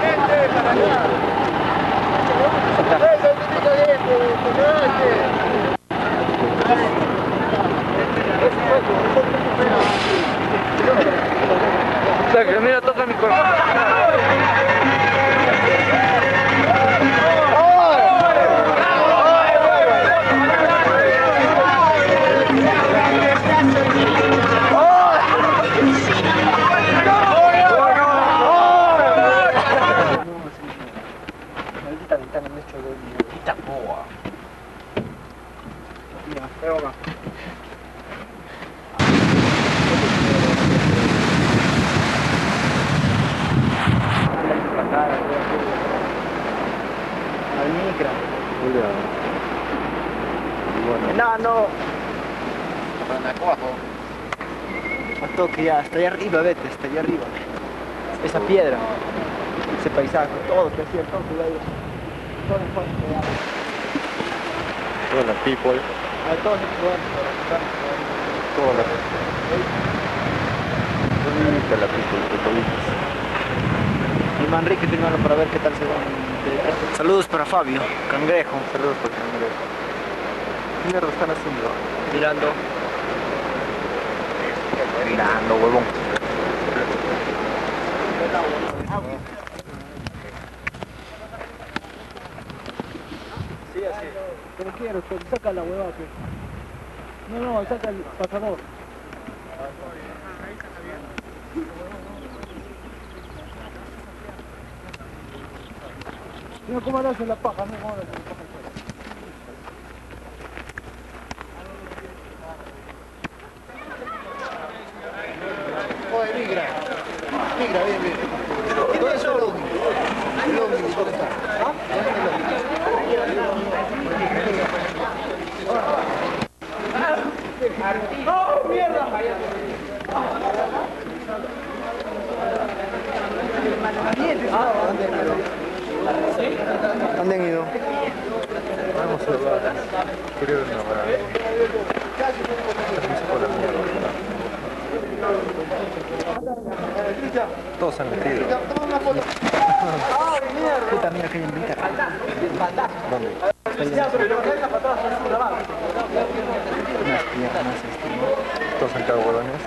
Gente, caralho! Ei, seu menino aí, comente! Maldita ventana me ha hecho de maldita boa. Mira, broma. Al micro. No, no. A toque ya, hasta allá arriba, vete, hasta allá arriba. Esa piedra, ese paisaje, todo que hacía ya. todo en fuerte, ya. Toda la people, A todos los jugadores. Bonita la people. Y Manrique primero para ver qué tal se va. Saludos para Fabio, cangrejo. Saludos por cangrejo. ¿Qué mierda están haciendo? Mirando. Mirando, huevón. Sí, así. Pero quiero, saca la huevada. No, no, saca el pasador. Mira cómo le hace la paja, no cómo le hace la paja. Oye, migra. Migra, bien, bien. ¿Y dónde está el ovni? El ovni, ¿dónde está? ¿Ah? ¿Dónde han ido? Vamos a ver. Mierda. Todos han metido. Puta, mira que hay piernas, este. Todos han quedado huevones.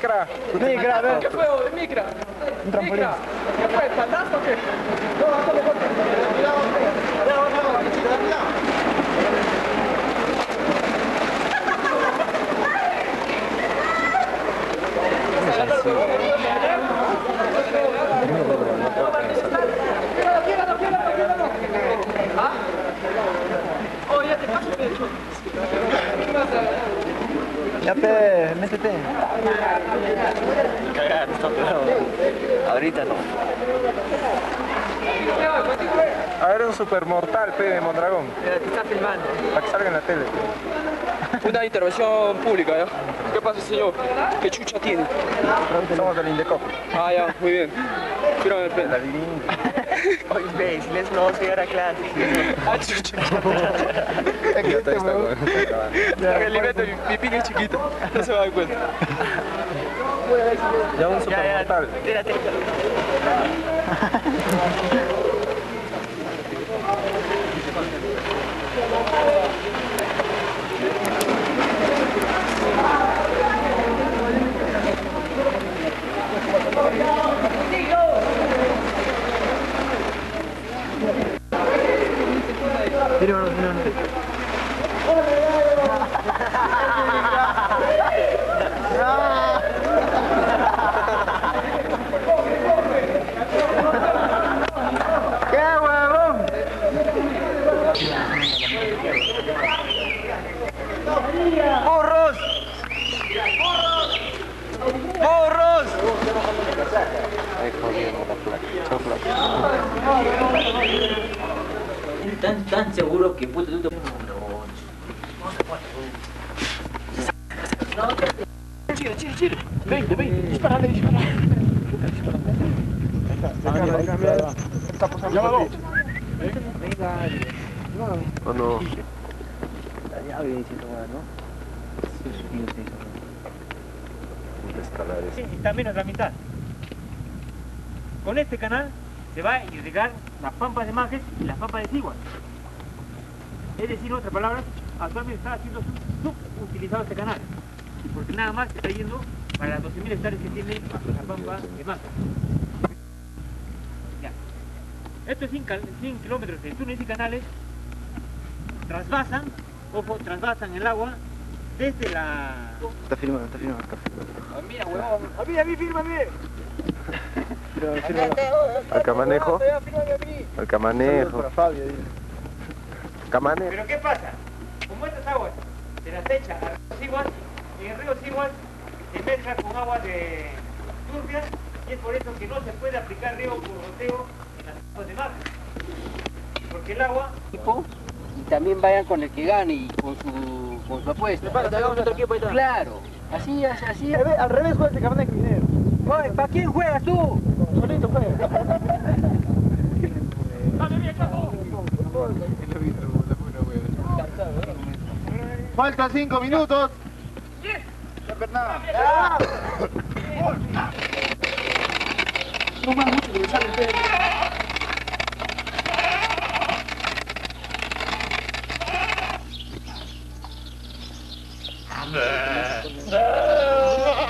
Micra. Migra, a ver. ¿Qué fue, Micra? Un trampolín. Micra, ¿Qué fue? ¿Pandazo o qué? Ya, pe, métete. Cagar, está pelado. Ahorita no. A ver, un super mortal, pe, de Mondragón. Te está filmando. Para que salga en la tele. pe. Una intervención pública, ¿ya? ¿Qué pasa, señor? ¿Qué chucha tiene? Somos del Indecop. Ah, ya, muy bien. Fírame el La. Oye, imbéciles, no, si era clase. Ah, chucha. Ya está, está, mi, es chiquita. No se va a dar cuenta. Ya un super mortal. Tírate. Tan, tan seguro que puto tú te... Chile, chile, chile. Veinte, veinte. Disparale, disparale. Llámalo. ¿O no? Tomar, ¿no? Sí, sí, sí, sí. La mitad. Con este canal se va a irrigar las pampas de Majes y las pampas de Sigua. Es decir, en otras palabras, actualmente está siendo sub- subutilizado este canal. Porque nada más está yendo para las 12.000 hectáreas que tiene la pampa de Majes. Estos 100, cal- 100 kilómetros de túneles y canales trasvasan, ojo, trasvasan el agua desde la Está firmado, está firmado. Está Ah, Mira, huevón. A mí, a mí, fírmame. Al camanejo. Al camanejo. Camanejo. Pero ¿qué pasa? Como estas aguas se las echa a ríos Siguas, en el río Siguas se mezcla con aguas de turbias y es por eso que no se puede aplicar río por goteo en las aguas de mar. Porque el agua y también vayan con el que gane y con su, con su apuesta. Claro, así, así, así. Al revés- Al revés juega este cabrón de minero. Oye, ¿para quién juegas tú? Solito juega. Faltan cinco minutos. No más mucho que me sale el pelo.